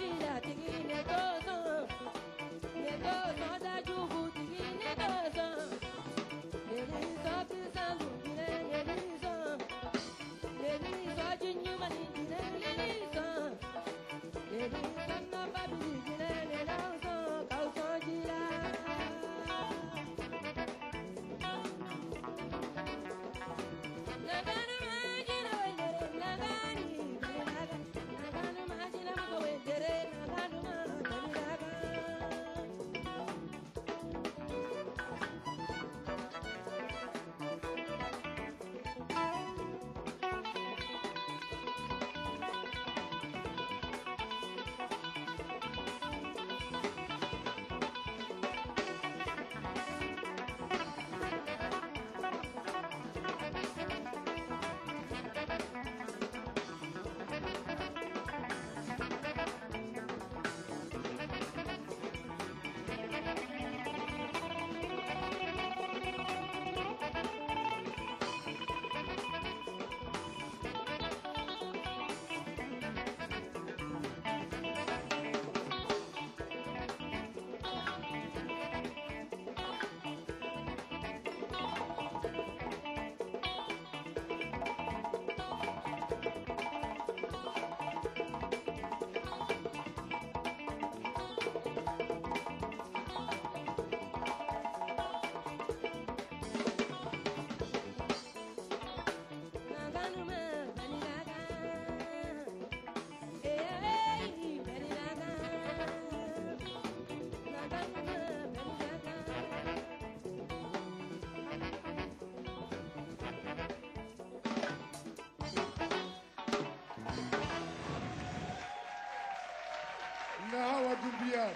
Nahawa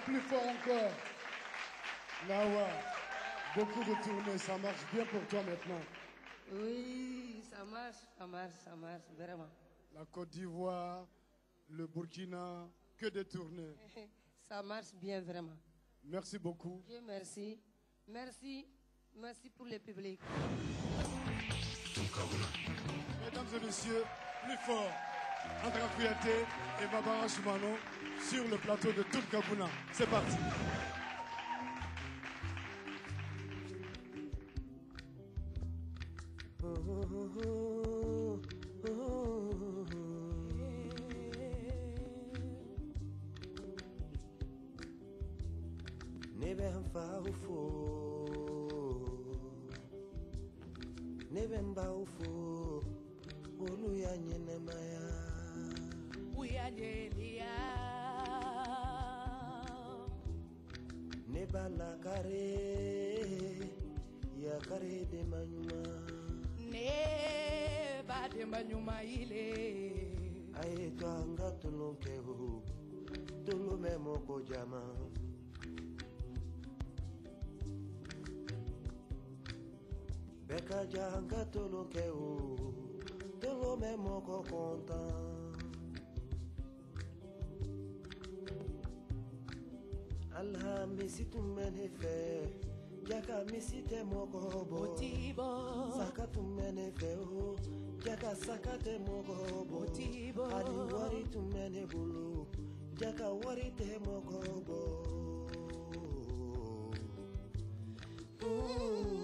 plus fort encore. Nahawa, beaucoup de tournées, ça marche bien pour toi maintenant. Oui, ça marche, ça marche, ça marche, vraiment. La Côte d'Ivoire, le Burkina, que de tournées. Ça marche bien, vraiment. Merci beaucoup. Dieu merci. Merci, merci pour le public. Mesdames et messieurs, plus fort, entre Akouyaté et Babara Soumano sur le plateau de Tout Kabouna. C'est parti. Nebemba ufo, ulu ya nyene maya bɛ n baw fo olu y'a ɲɛnɛmaya Uyanyeliya. ne b'a de ma Ne badema ɲuman ile. a ye to an ka tulon kɛ o tolo mɛ mɔgɔ jama bɛɛ ka ja an ka tolon kɛ o tolo mɛ mɔgɔ kɔntan alhamisi tun bɛ ne fɛ jaka misi tɛ mɔgɔ bɔ Motibo. saka tun bɛ ne fɛ o oh, jaka saka tɛ mɔgɔ bɔ Motibo. hali wari tun bɛ ne bolo jaka wari tɛ mɔgɔ bɔ ne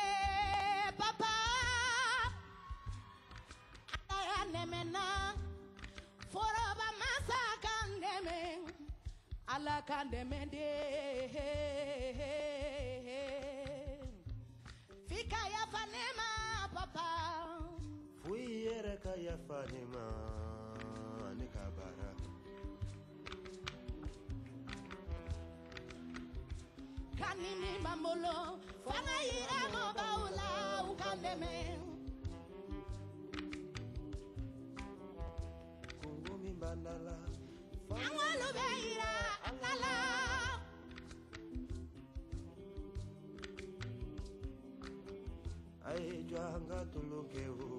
y'a nɛmɛ na foroba masa ka n dɛmɛ ala ka n dɛmɛ de f'i ka yafa ne ma papa. Fo i yɛrɛ ka yafa ne ma ne ka baara kani b'an bolo fana yira mɔgɔw la u ka n dɛmɛ. A ye jɔ an ka tulon kɛ o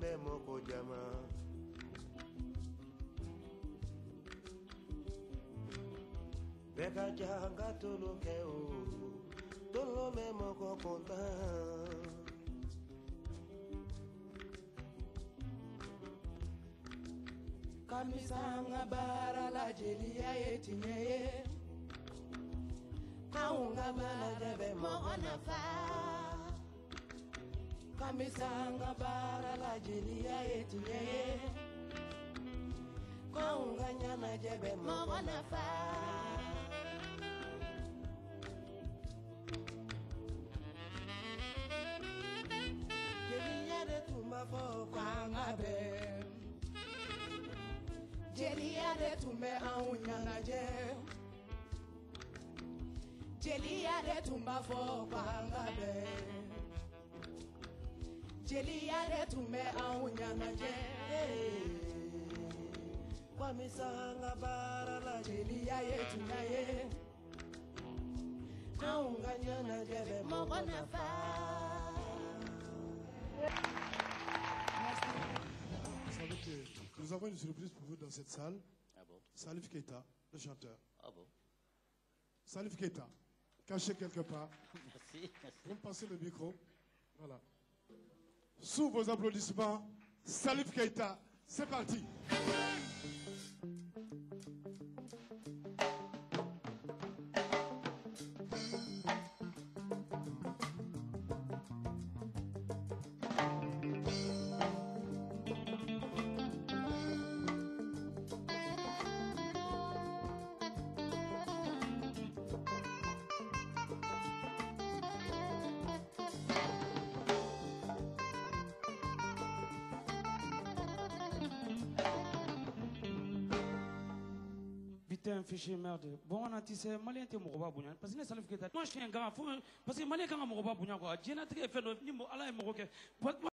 bɛ mɔgɔ jama kɛ o tulon bɛ mɔgɔ kɔntan Kamisa an ka baara la jeliya ye tiɲɛ ye. Anw ka baara bɛ mɔgɔ nafa. ka misanga baara la jeliya ye tiɲɛ ye. Anw ka ɲɛnajɛ bɛ mɔgɔ nafa. Jeliya de anw ɲɛnajɛ. Jeliya de tun b'a fɔ k'an ka bɛn. Jeliya de tun bɛ anw ɲɛnajɛ. kwamisa an ka baara la Jeliya ye tiɲɛ ye. anw ka ɲɛnajɛ bɛ nous avons une surprise pour vous dans cette salle. Ah bon? Salif Keita, le chanteur. Ah bon? Salif Keita, caché quelque part. Merci, merci. Vous me passez le micro. Voilà. Sous vos applaudissements, Salif Keita, c'est parti. un fichier merde. Bon, on a dit, c'est malien, t'es moroba bougnan. Parce que les salifs qui étaient, moi, je suis un gars, parce que malien, quand on moroba bougnan, quoi, j'ai un truc, fait, ni mo, ala, et moroba,